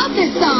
love this song.